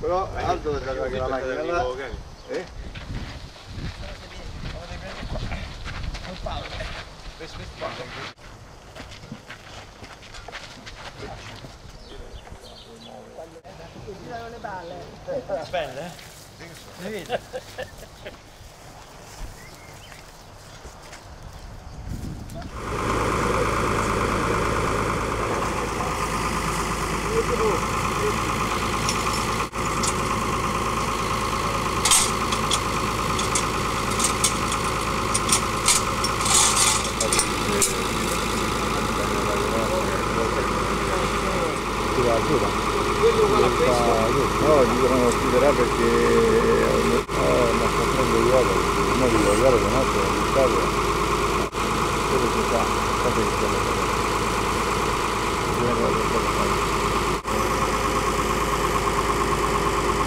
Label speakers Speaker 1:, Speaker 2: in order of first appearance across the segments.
Speaker 1: Però Aldo vedrà che la macchina là... Eh?
Speaker 2: Belle? Le vedi?
Speaker 1: No, dicono non chiuderà perché ho una stazione di uovo, uno di uovo conosce l'Italia. Quello si fa, sapete che quello che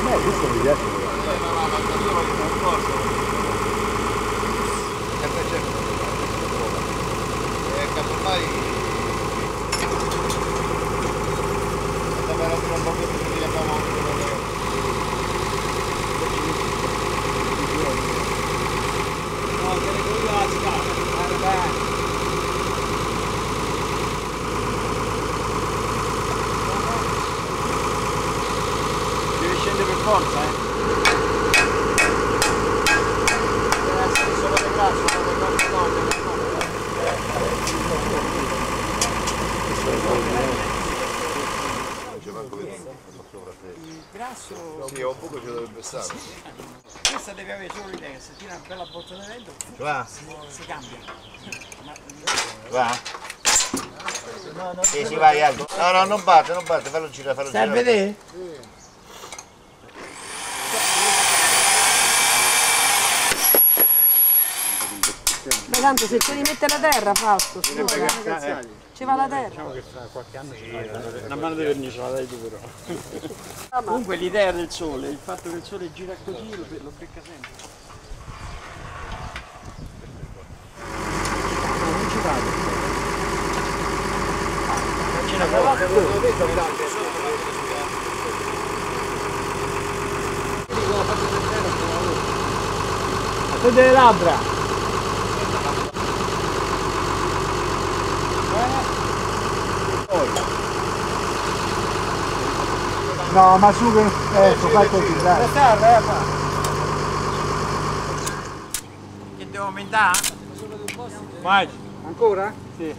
Speaker 1: Beh, questo mi piace però.
Speaker 3: Eh, casomai la temperatura un po' più che abbiamo anche
Speaker 2: No, che le voglio la scala. bene. Deve scendere per forza, eh. Deve essere solo le braccia, no, le Il grasso,
Speaker 3: Sì, un poco ci dovrebbe stare.
Speaker 2: questa deve avere solo l'idea, se tira una bella botta di vento
Speaker 3: Va?
Speaker 2: si cambia.
Speaker 3: Va? Sì, sì, vai Aldo. No, no, non batte, non batte, fallo girare, fallo
Speaker 2: Stai a
Speaker 3: girare.
Speaker 2: vedere?
Speaker 4: Ma tanto se ci rimette la terra, Fausto, scusa. Ci va la terra.
Speaker 2: Una mano di vernice la dai tu però. Comunque l'idea del sole, il fatto che il sole gira così lo, lo becca sempre. No, non ci vado. Non ce ne vuole. A delle labbra!
Speaker 1: No, ma su che... Ecco, fai così, dai.
Speaker 2: Che devo aumentare?
Speaker 1: Vai. Ancora?
Speaker 2: Sì.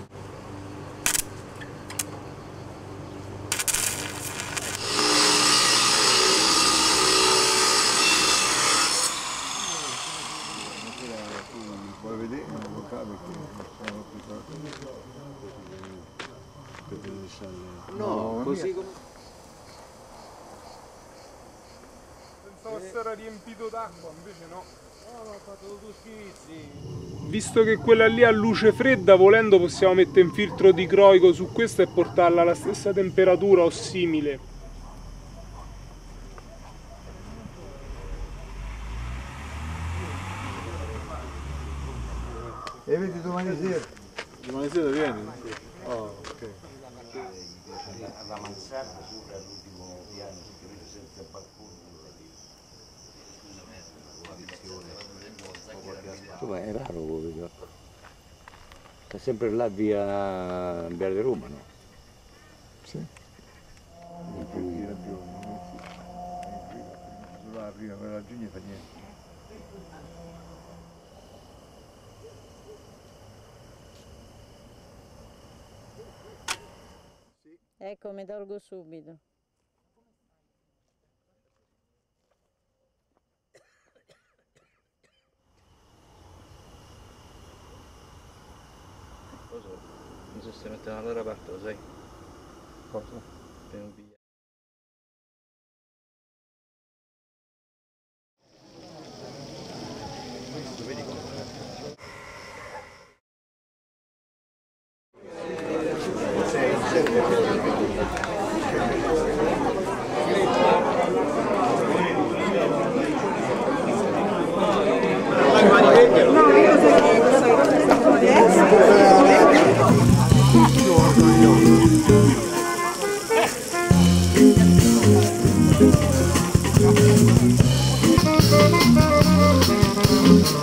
Speaker 1: Puoi vedere? Non lo fa perché sono più No, così come...
Speaker 5: Si era riempito d'acqua, invece no. Visto che quella lì ha luce fredda, volendo possiamo mettere un filtro di croico su questa e portarla alla stessa temperatura o simile.
Speaker 1: E vedi domani sera?
Speaker 6: Domani sera vieni? Oh, ok.
Speaker 3: La mansarda sopra all'ultimo piano, si chiude senza balcone.
Speaker 7: Insomma è raro quello Sta sempre là via di Roma, no?
Speaker 1: Sì. Non più gira più, non si Solo arriva, per la giugno fa niente.
Speaker 4: Ecco, mi tolgo subito. Cosa?
Speaker 7: Non so se mette una loro parte, lo sai?
Speaker 1: Cosa?
Speaker 7: Per un
Speaker 4: biglietto. Questo